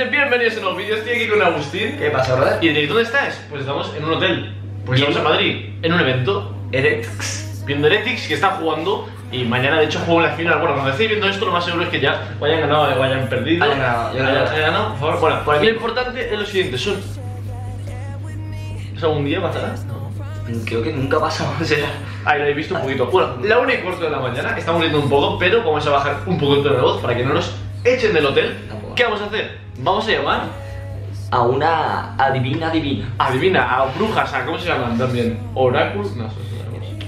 gente, bienvenidos a un nuevo vídeo. Estoy aquí con Agustín. ¿Qué pasa, brother? ¿Y diréis, dónde estás? Pues estamos en un hotel. Pues estamos en Madrid, en un evento, Erex. viendo Heretics que está jugando. Y mañana, de hecho, juego en la final. Bueno, cuando estéis viendo esto, lo más seguro es que ya o hayan ganado o hayan perdido. Hayan ganado, yo Hayan- ganado, por favor. Bueno, Por aquí. lo importante es lo siguiente: son. ¿Es algún día pasará? No. Creo que nunca pasa, o sea. Ahí lo habéis visto un poquito. Bueno, la una y cuarto de la mañana, estamos viendo un poco, pero vamos a bajar un tono de voz para que no nos echen del hotel. Tampoco. ¿Qué vamos a hacer? Vamos a llamar A una adivina divina. Adivina, a brujas, a cómo se llaman también. Oráculos, no.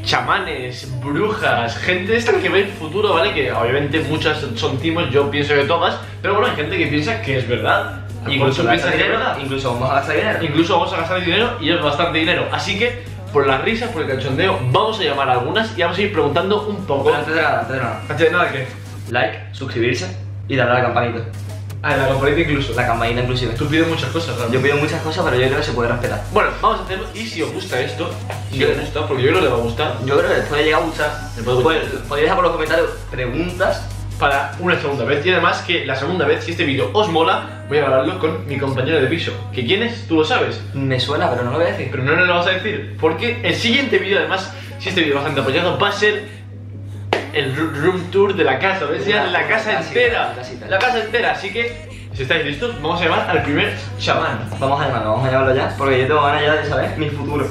Chamanes, brujas, gente esta que ve el futuro, ¿vale? Que obviamente muchas son timos, yo pienso que todas, pero bueno, hay gente que piensa que es verdad. Incluso piensa que es verdad. Incluso vamos a gastar dinero. Incluso vamos a gastar dinero y es bastante dinero. Así que, por las risas, por el cachondeo, vamos a llamar a algunas y vamos a ir preguntando un poco. Antes de nada, antes de nada. Antes de nada, ¿qué? Like, suscribirse y darle a la campanita. Ah, la campanita incluso. La campanita inclusive. Tú pides muchas cosas, Yo realmente. pido muchas cosas, pero yo creo que se puede respetar. Bueno, vamos a hacerlo y si os gusta esto, si os gusta, porque yo creo que le va a gustar, Yo creo que les puede llegar a gustar. Pues, podéis dejar por los comentarios preguntas. para una segunda vez. Y además que la segunda vez, si este vídeo os mola, voy a grabarlo con mi compañero de piso. ¿Que quién es? Tú lo sabes. Me suena, pero no lo voy a decir. Pero no nos lo vas a decir. Porque el siguiente vídeo, además, si este vídeo es bastante apoyado, va a ser el room tour de la casa. ¿Ves? Ya la casa La casita, entera. la casita. La casa entera. Así que, si estáis listos, vamos a llamar al primer chamán. Vamos a llamarlo, vamos a llamarlo ya, porque yo tengo ganas ya de saber mi futuro.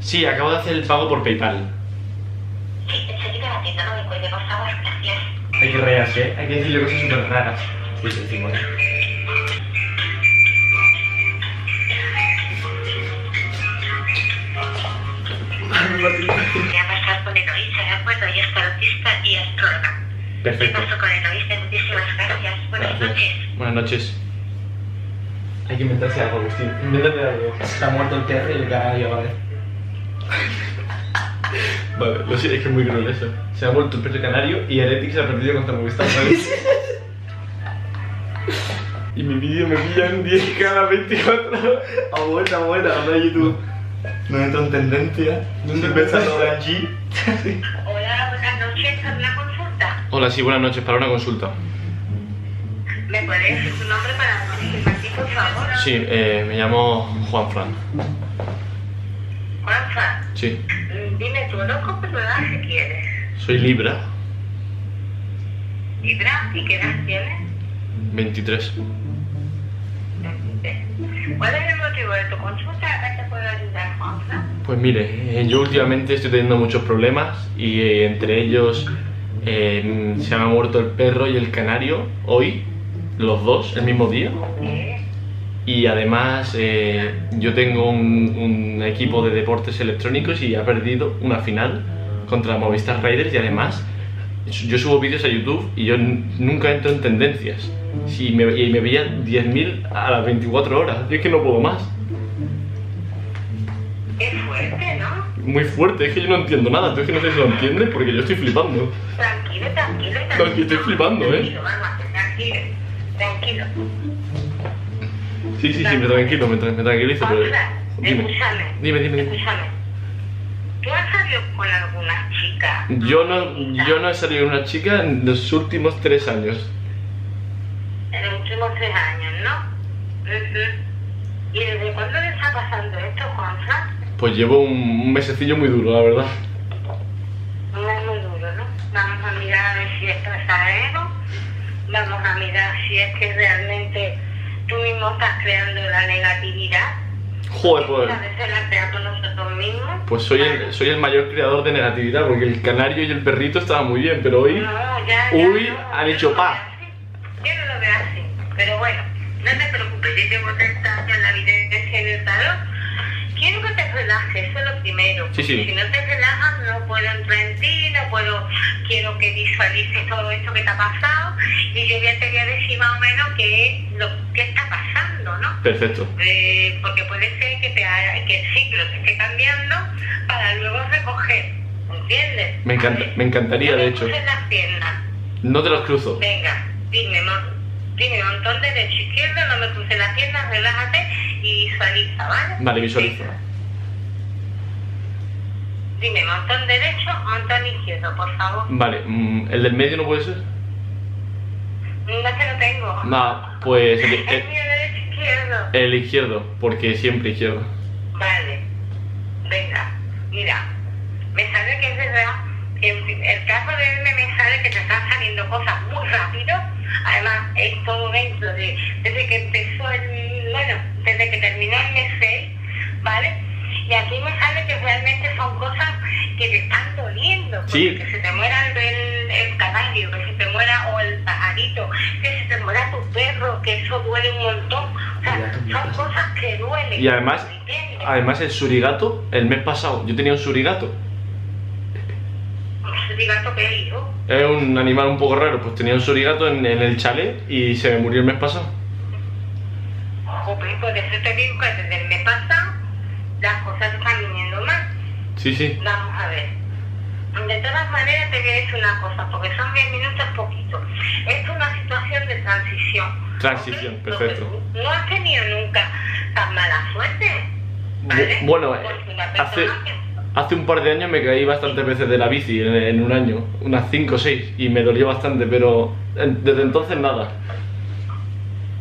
Sí, acabo de hacer el pago por PayPal. Sí, enseguida la atiendo, no me cuelgue, por favor, gracias. Hay que reírse, ¿eh? Hay que decirle cosas súper raras. Sí, sí. Voy a pasar con Eloísa, ¿de acuerdo? Ella es tarotista y astróloga. Perfecto. Paso con Eloísa, muchísimas gracias. Buenas Gracias. noches. Buenas noches. Hay que inventarse algo, Agustín. Invéntate algo. Está muerto el perro y el canario, ¿vale? Vale, lo sé, es que es muy cruel eso. Se ha vuelto el perro canario y Heretics se ha perdido contra Movistar, ¿sabes? y mi vídeo me pillan 10 cada 24 horas. Ha vuelto, ha vuelto, anda a YouTube. No entro en tendencia. No estoy pensando en allí. Hola, buenas noches, para una consulta. Hola, sí, buenas noches. Para una consulta. ¿Me puede decir su nombre para ti, por favor? Sí, eh, me llamo Juan Fran. Juanfa, Sí, mm, dime tu horóscopo, tu edad si quieres. soy Libra, Libra, ¿y qué edad tienes? 23. ¿Cuál es el motivo de tu consulta? ¿A qué te puedo ayudar, Juanfa? Pues mire, eh, yo últimamente estoy teniendo muchos problemas y eh, entre ellos eh, se me ha muerto el perro y el canario hoy, los dos, el mismo día. Y además eh, yo tengo un, un equipo de deportes electrónicos y ha perdido una final contra Movistar Raiders y además yo subo vídeos a YouTube y yo nunca entro en tendencias. Si me, y me veían 10.000 a las 24 horas. Yo es que no puedo más. Es fuerte, ¿no? Muy fuerte, es que yo no entiendo nada. Tú es que no sé si lo entiendes porque yo estoy flipando. Tranquilo, tranquilo, No, tranquilo. que estoy flipando, ¿eh? Tranquilo, vamos, tranquilo, tranquilo. Sí, sí, sí, me tranquilo, me, me tranquilizo. Pero... Dime, escúchame. dime, dime. dime. Escúchame. ¿Tú has salido con alguna chica? Yo no, yo no he salido con una chica en los últimos tres años. Últimos tres años, ¿no? ¿Y desde cuándo le está pasando esto, Juanfa? Pues llevo un, un mesecillo muy duro, la verdad. No es muy duro, ¿no? Vamos a mirar a ver si es pasajero. Vamos a mirar si es que realmente tú mismo estás creando la negatividad. Joder, pues, nosotros mismos. pues soy, el, soy el mayor creador de negatividad, porque el canario y el perrito estaban muy bien, pero hoy... No, ya, ya, no, han hecho no lo pa. veo así. Yo no lo veo así. Pero bueno, no te preocupes, yo llevo 30 años en la vida en el tarot. Quiero que te relajes, eso es lo primero. Sí, sí. Si no te relajas, no puedo entrar en ti, no puedo. Quiero que visualices todo esto que te ha pasado y yo ya te voy a decir más o menos qué es lo que está pasando, ¿no? Perfecto. Eh, porque puede ser que, te que el ciclo te esté cambiando para luego recoger, ¿entiendes? Me encanta- me encantaría, de hecho. las. No te los cruzo. Venga, dime, mo- dime, montón derecho, izquierdo, no me cruces las piernas, relájate y visualiza, ¿vale? Vale, visualizo. Venga. Dime, montón derecho, montón izquierdo, por favor. Vale, mm, ¿el del medio no puede ser? No es que no tengo. No, pues el, Es el- mío derecho, izquierdo. el izquierdo, porque siempre izquierdo. Vale, venga, mira, me sale que es verdad, en el caso de él me sale que te están saliendo cosas muy rápido, además en todo dentro de, desde que empezó el, bueno, desde que terminó el mes 6, ¿vale? Y aquí me sale que realmente son cosas que te están doliendo, porque Sí. que se te muera el, el, canario, que se te muera o el pajarito, que se te muera tu perro, que eso duele un montón, o sea, son cosas que duelen. Y además, además el surigato, el mes pasado, yo tenía un surigato. Surigato que hijo. Es un animal un poco raro, pues tenía un surigato en, en el chalet y se me murió el mes pasado. Joder, por eso te digo que desde el mes pasado las cosas están viniendo mal. Sí, sí. Vamos a ver. De todas maneras te voy a decir una cosa, porque son 10 minutos poquito. Es una situación de transición. Transición, ¿ok? perfecto. Porque No has tenido nunca tan mala suerte. ¿vale? Bu- Bueno, eh, hace, que- hace un par de años me caí bastantes veces de la bici en, en un año, unas 5 o 6, y me dolió bastante, pero en- desde entonces nada.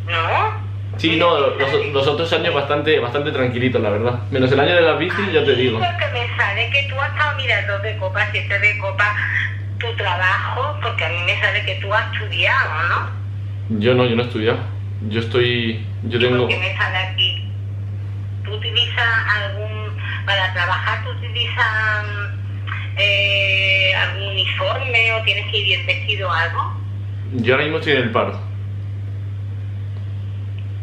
No. Sí, no, los, los otros años bastante, bastante tranquilitos, la verdad. Menos el año de la bici, ya te digo. Lo que me sale que tú has estado mirando de copa, siete de copa, tu trabajo, porque a mí me sale que tú has estudiado, ¿no? Yo no, yo no he estudiado. Yo estoy. Yo tengo. Porque me sale aquí. ¿Tú utilizas algún. Para trabajar, tú utilizas eh, algún uniforme o tienes que ir bien vestido o algo? Yo ahora mismo estoy en el paro.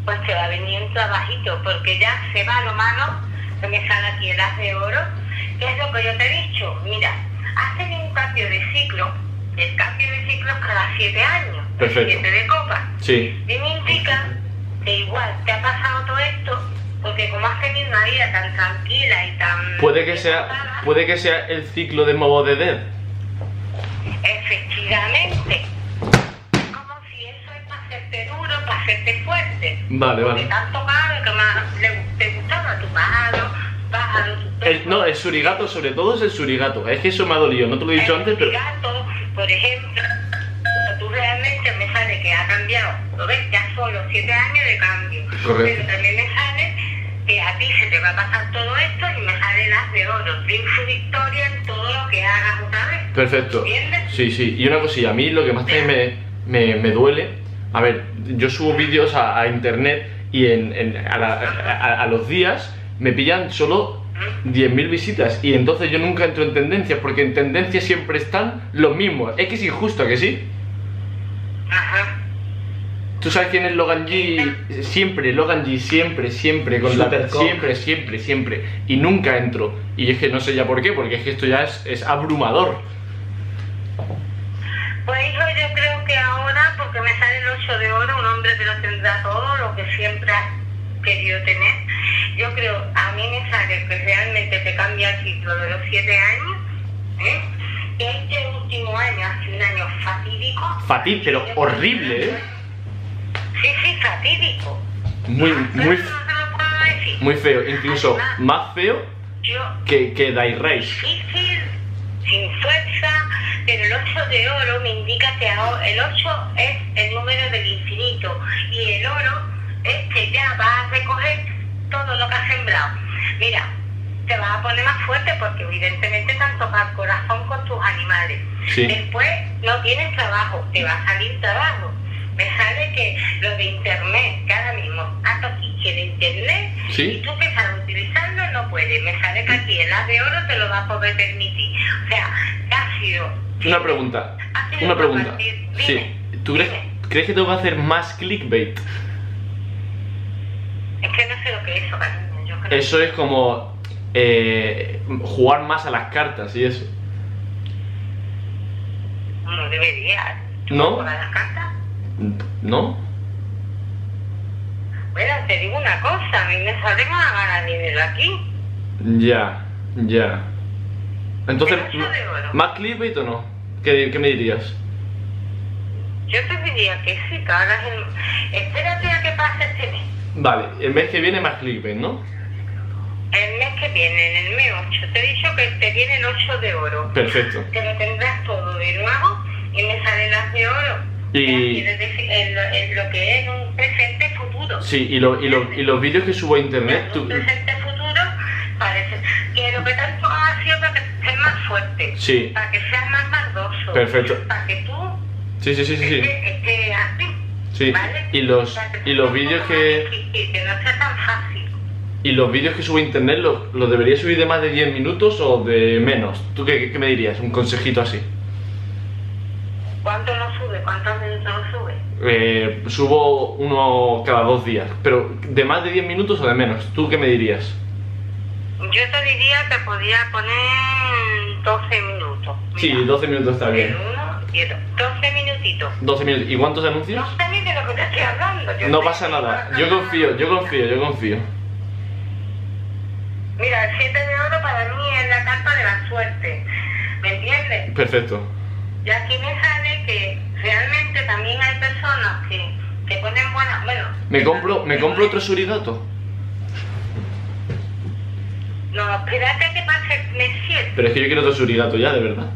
Pues te va a venir un trabajito, porque ya se va lo malo, que me sale aquí el as de oro, que es lo que yo te he dicho. Mira, has tenido un cambio de ciclo, el cambio de ciclo es cada siete años, Perfecto. siete de copa. Sí. Y me indica que igual te ha pasado todo esto, porque como has tenido una vida tan tranquila y tan... Puede que sea. Puede que sea el ciclo de Mobo de Dead. Efectivamente. Como si eso es para hacerte duro, para hacerte fuerte. Vale, Porque vale. tanto pájaro que más le, te gustaba tu pájaro, pájaro, tu El- no, el surigato, sobre todo es el surigato. Es que eso me ha dolido, no te lo he dicho El antes, pero. gato, por ejemplo, tú realmente me sale que ha cambiado, lo ves, ya son los siete años de cambio. Correcto. Pero también me sale que a ti se te va a pasar todo esto y me sale las de oro, triunfo y victoria en todo lo que hagas otra vez. Perfecto. ¿Entiendes? Sí, sí. Y una cosilla, a mí lo que más también me, me, me duele. A ver, yo subo vídeos a, a internet y en, en- a, la- a- a los días me pillan solo 10.000 visitas. Y entonces yo nunca entro en tendencias, porque en tendencias siempre están los mismos. Es que es injusto, ¿a que sí? Ajá. ¿Tú sabes quién es Logan G? Siempre, Logan G, siempre, siempre, con la, siempre, siempre, siempre. Y nunca entro. Y es que no sé ya por qué, porque es que esto ya es, es abrumador. Pues hijo, yo creo que ahora, porque me sale el 8 de oro, un hombre que lo tendrá todo, lo que siempre has querido tener. Yo creo, a mí me sale que realmente te cambia el ciclo de los 7 años, ¿eh? Este último año ha sido un año fatídico. Fatí, pero horrible, ¿eh? Fatídico. Muy, muy, No muy feo. Incluso Además, más feo que, que Race. difícil, sin fuerza, pero el 8 de oro me indica que el 8 es el número del infinito y el oro es que ya vas a recoger todo lo que has sembrado. Mira, te vas a poner más fuerte porque evidentemente te han tocado el corazón con tus animales. Sí. Después no tienes trabajo, te va a salir trabajo. Me sale que lo de internet, que ahora mismo hasta aquí quiere internet Sí. y tú que sabes utilizarlo no puedes. Me sale que aquí el de oro te lo va a poder permitir. O sea, que ha sido. Una pregunta. Una pregunta. Dime, Sí. ¿Tú crees, dime. crees que tengo que hacer más clickbait? Es que no sé lo que es eso, cariño. Yo creo Eso es como eh, jugar más a las cartas y eso. No debería. ¿Tú ¿No? juegas las cartas? ¿No? Bueno, te digo una cosa. A mí me sale a ganar dinero aquí. Ya, ya. Entonces. ¿más clickbait o no? ¿Qué, qué me dirías? Yo te diría que sí, que hagas el... Espérate a que pase este mes. Vale, el mes que viene más clickbait, ¿no? El mes que viene en el M8. Te he dicho que te viene el 8 de oro. Perfecto. Que lo tendrás todo de nuevo y me salen las de oro. Y- Es decir, en lo, en lo que es un presente futuro. Sí, y, lo- y, lo- y los vídeos que subo a internet, tú- Un presente futuro parece que lo que te han tocado ha sido para que estés más fuerte. Sí. Para que seas más maldoso. Perfecto. Para que tú Sí, sí, sí, sí, sí. estés estés así. Sí, ¿vale? y los- y los vídeos que- más difícil, que no sea tan fácil. ¿Y los vídeos que subo a internet los, los debería subir de más de 10 minutos o de menos? ¿Tú qué, qué me dirías? Un consejito así. ¿Cuántos minutos lo sube? Eh, subo uno cada dos días, pero ¿de más de 10 minutos o de menos? ¿Tú qué me dirías? Yo te diría que podía poner 12 minutos. Sí, Mira, 12 minutos está El bien. uno y el dos. 12 minutitos. 12 minutos. ¿Y cuántos anuncios? No sé de lo que te estoy hablando. yo No pasa nada. Yo confío, yo confío, yo confío. Mira, el 7 de oro para mí es la carta de la suerte. ¿Me entiendes? Perfecto. Y aquí me sale que realmente también hay personas que, que ponen buenas. Bueno. ¿Me compro, ¿me compro otro surigato? No, espérate que pase el mes 7. Pero es que yo quiero otro surigato ya, de verdad.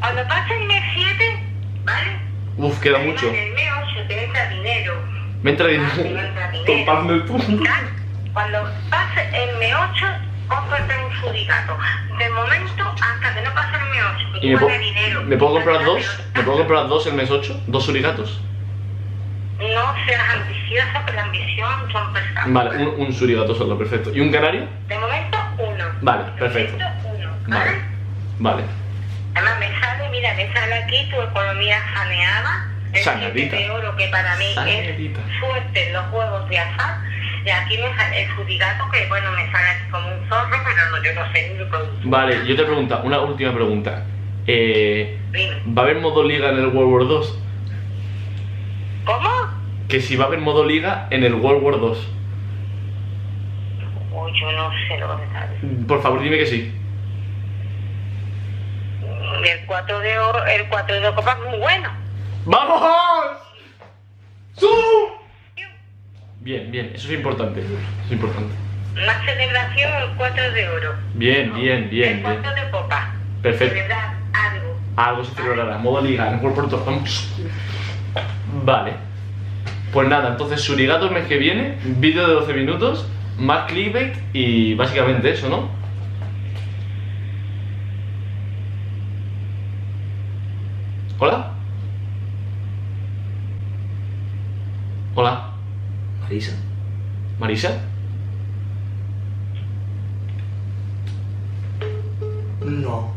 Cuando pase el mes 7, ¿vale? Uf, queda Además, mucho. En el mes 8 te entra dinero. Me entra Ah, dinero. entra dinero. Topando el punto. ¿Tal? Cuando pase el mes 8, cómprate un surigato. De momento, hasta que no pase el mes 8, que ¿Y me, tú ganes dinero. ¿me puedo comprar dos? ¿Me puedo comprar dos el mes 8? ¿Dos surigatos? No seas ambicioso, que la ambición son pesadas. Vale, un, un surigato solo, perfecto. ¿Y un canario? De momento, uno. Vale, De perfecto. momento, uno. Vale. ¿vale? Vale. Además me sale, mira, me sale aquí tu economía saneada, el Saneadita. siete de oro que para mí Saneadita. es suerte en los juegos de azar. Y aquí me sale el surigato que bueno me sale aquí como un zorro, pero no, yo no sé ni lo que Vale, yo te pregunto, una última pregunta. Eh. ¿Va a haber modo liga en el World War 2? ¿Cómo? Que si va a haber modo liga en el World War 2. Uy, yo no sé lo que me está diciendo. Por favor, dime que sí. El 4 de oro, el 4 de copa es muy bueno. ¡Vamos! ¡Su! Bien, bien, eso es importante. Es importante. Una celebración el 4 de oro. Bien, bien, el bien, 4 bien. de copa. Perfecto. Celebrar algo. Algo se celebrará. Modo liga el War 2. Vale. Pues nada, entonces Surigato el mes que viene, vídeo de 12 minutos, más clickbait y básicamente eso, ¿no? ¿Hola? ¿Hola? Marisa. ¿Marisa? No.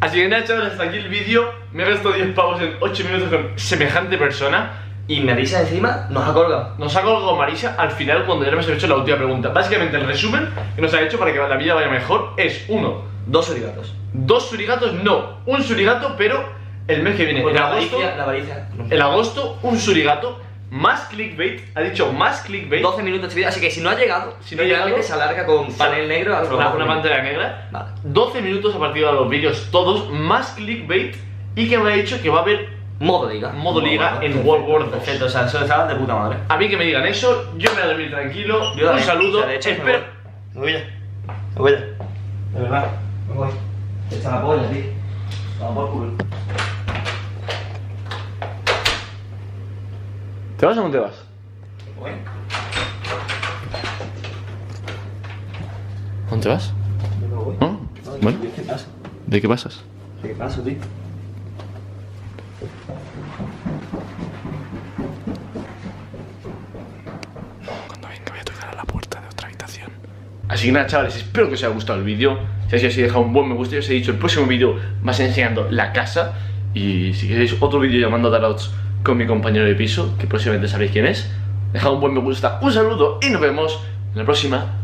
Así que nada, chavales, hasta aquí el vídeo. Me he gastado 10 pavos en 8 minutos con semejante persona. Y Marisa encima nos ha colgado. Nos ha colgado Marisa al final cuando ya hemos hecho la última pregunta. Básicamente el resumen que nos ha hecho para que la vida vaya mejor es uno, Dos origatos. dos surigatos, no, un surigato, pero el mes que viene, en la agosto, la avaricia. en agosto, un surigato, más clickbait, ha dicho más clickbait, 12 minutos de vídeo, así que si no ha llegado, Si no ha llegado, se alarga con panel negro a una, una pantalla negra, Vale. 12 minutos a partir de los vídeos todos, más clickbait, y que me ha dicho que va a haber Modo liga. Modo liga en perfecto, World War II. Perfecto, o sea, eso estaba de puta madre. A mí que me digan eso, yo me voy a dormir tranquilo. Yo un también. saludo. O sea, de hecho, me espero. voy. Me voy ya. Me voy ya. De verdad. Me voy. Echa la polla, tío. Vamos por culo. ¿Te vas o no te vas? Me voy. ¿Dónde vas? Yo me voy. ¿No? Bueno. ¿Qué pasa? ¿De qué pasas? ¿Qué pasa, tío? Cuando venga voy a tocar a la puerta de otra habitación. Así que nada, chavales, espero que os haya gustado el vídeo. Si así, así, dejad un buen me gusta. Ya os he dicho, el próximo vídeo más enseñando la casa. Y si queréis otro vídeo llamando a Tarots con mi compañero de piso, que próximamente sabréis quién es, dejad un buen me gusta, un saludo y nos vemos en la próxima.